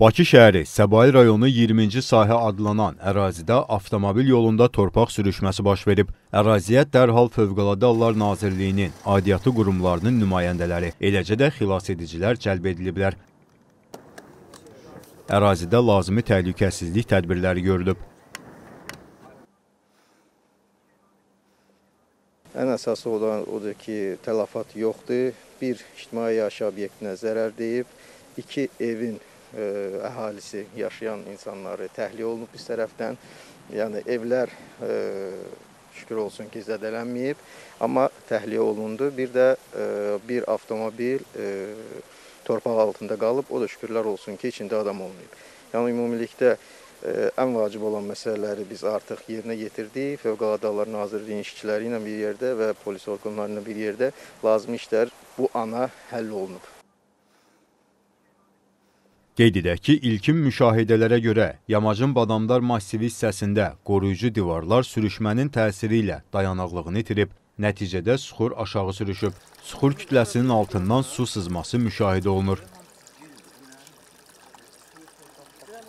Bakı şəhəri Səbail rayonu 20-ci sahə adlanan ərazidə avtomobil yolunda torpaq sürüşməsi baş verib. Əraziyə dərhal Fövqəladə Hallar Nazirliyinin, aidiyyatı qurumlarının nümayəndələri, eləcə də xilasedicilər cəlb ediliblər. Ərazidə lazımi təhlükəsizlik tədbirləri görülüb. Ən əsası olan odur ki, tələfat yoxdur. Bir ictimai yaşayış obyektinə zərər deyib, iki evin ə, əhalisi, yaşayan insanları təxliyə olunub biz tərəfdən. Yəni evlər ə, şükür olsun ki, zədələnməyib, amma təxliyə olundu. Bir də ə, bir avtomobil ə, torpaq altında qalıb. O da şükürlər olsun ki, içində adam olmayıb. Yəni ümumilikdə ən vacib olan məsələləri biz artıq yerinə yetirdik. Fövqəladə Hallar Nazirliyinin işçiləri ilə bir yerdə və polis orqanları ilə bir yerdə lazımi işlər bu ana həll olunub. Qeyd edək ki, ilkin müşahidələrə görə Yamacın Badamdar massivi hissəsində qoruyucu divarlar sürüşmənin təsiri ilə dayanıqlığını itirib. Nəticədə suxur aşağı sürüşüb. Suxur kütləsinin altından su sızması müşahidə olunur.